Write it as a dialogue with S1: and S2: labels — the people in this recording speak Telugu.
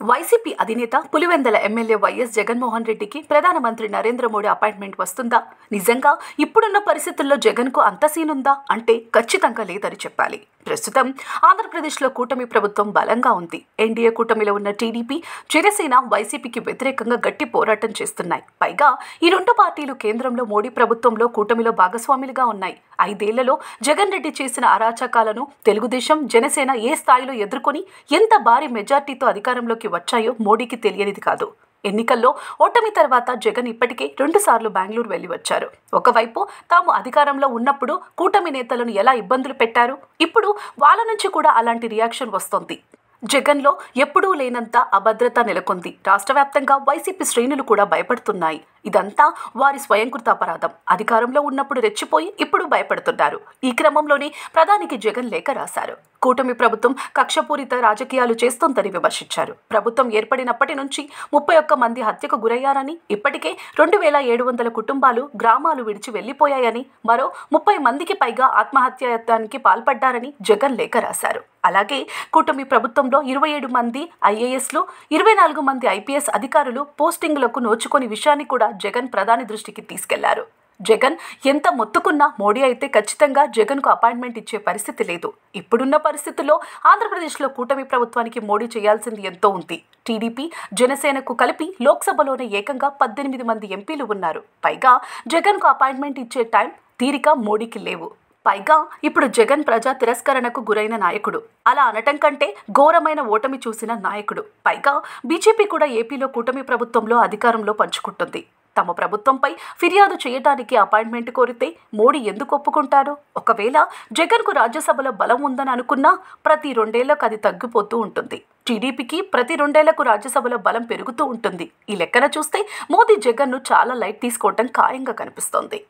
S1: వైసీపీ అధినేత పులివెందల ఎమ్మెల్యే వైఎస్ జగన్మోహన్ రెడ్డికి ప్రధానమంత్రి నరేంద్ర మోడీ అపాయింట్మెంట్ వస్తుందా? నిజంగా ఇప్పుడున్న పరిస్థితుల్లో జగన్కు అంత సీనుందా? అంటే ఖచ్చితంగా లేదని చెప్పాలి. ప్రస్తుతం ఆంధ్రప్రదేశ్లో కూటమి ప్రభుత్వం బలంగా ఉంది. ఎన్డీఏ కూటమిలో ఉన్న టీడీపీ జనసేన వైసీపీకి వ్యతిరేకంగా గట్టి పోరాటం చేస్తున్నాయి. పైగా ఈ రెండు పార్టీలు కేంద్రంలో మోడీ ప్రభుత్వంలో కూటమిలో భాగస్వాములుగా ఉన్నాయి. ఐదేళ్ళలో జగన్ రెడ్డి చేసిన అరాచకాలను తెలుగుదేశం జనసేన ఏ స్థాయిలో ఎదుర్కొని ఎంత భారీ మెజార్టీతో అధికారంలోకి వచ్చాయో మోడీకి తెలియనిది కాదు. ఎన్నికల్లో ఓటమి తర్వాత జగన్ ఇప్పటికే రెండుసార్లు బెంగళూరు వెళ్ళి వచ్చారు. ఒకవైపు తాము అధికారంలో ఉన్నప్పుడు కూటమి నేతలను ఎలా ఇబ్బందులు పెట్టారు? ఇప్పుడు వాళ్ళ నుంచి కూడా అలాంటి రియాక్షన్ వస్తోంది. జగన్లో ఎప్పుడూ లేనంత అభద్రత నెలకొంది. రాష్ట్ర వ్యాప్తంగా వైసీపీ శ్రేణులు కూడా భయపడుతున్నాయి. ఇదంతా వారి స్వయంకృత అపరాధం. అధికారంలో ఉన్నప్పుడు రెచ్చిపోయి ఇప్పుడు భయపడుతున్నారు. ఈ క్రమంలోనే ప్రధానికి జగన్ లేఖ రాశారు. కూటమి ప్రభుత్వం కక్షపూరిత రాజకీయాలు చేస్తోందని విమర్శించారు. ప్రభుత్వం ఏర్పడినప్పటి నుంచి ముప్పై ఒక్క మంది హత్యకు గురయ్యారని ఇప్పటికే రెండు వేల ఏడు వందల కుటుంబాలు గ్రామాలు విడిచి వెళ్ళిపోయాయని మరో ముప్పై మందికి పైగా ఆత్మహత్యాయత్నానికి పాల్పడ్డారని జగన్ లేఖ రాశారు. అలాగే కూటమి ప్రభుత్వంలో ఇరవై ఏడు మంది ఐఏఎస్లు ఇరవై నాలుగు మంది ఐపీఎస్ అధికారులు పోస్టింగులకు నోచుకొని విషయాన్ని కూడా జగన్ ప్రధాని దృష్టికి తీసుకెళ్ళారు. జగన్ ఎంత మొత్తుకున్నా మోడీ అయితే ఖచ్చితంగా జగన్కు అపాయింట్మెంట్ ఇచ్చే పరిస్థితి లేదు. ఇప్పుడున్న పరిస్థితుల్లో ఆంధ్రప్రదేశ్లో కూటమి ప్రభుత్వానికి మోడీ చేయాల్సింది ఎంతో ఉంది. టీడీపీ జనసేనకు కలిపి లోక్సభలోనే ఏకంగా పద్దెనిమిది మంది ఎంపీలు ఉన్నారు. పైగా జగన్కు అపాయింట్మెంట్ ఇచ్చే టైం తీరిక మోడీకి లేవు. పైగా ఇప్పుడు జగన్ ప్రజా తిరస్కరణకు గురైన నాయకుడు. అలా అనటం కంటే ఘోరమైన ఓటమి చూసిన నాయకుడు. పైగా బీజేపీ కూడా ఏపీలో కూటమి ప్రభుత్వంలో అధికారంలో పంచుకుంటుంది. తమ ప్రభుత్వంపై ఫిర్యాదు చేయడానికి అపాయింట్మెంట్ కోరితే మోడీ ఎందుకు ఒప్పుకుంటారు? ఒకవేళ జగన్కు రాజ్యసభలో బలం ఉందని అనుకున్నా ప్రతి రెండేళ్ళకు అది తగ్గిపోతూ ఉంటుంది. టీడీపీకి ప్రతి రెండేళ్ళకు రాజ్యసభలో బలం పెరుగుతూ ఉంటుంది. ఈ లెక్కన చూస్తే మోదీ జగన్ను చాలా లైట్ తీసుకోవటం ఖాయంగా కనిపిస్తోంది.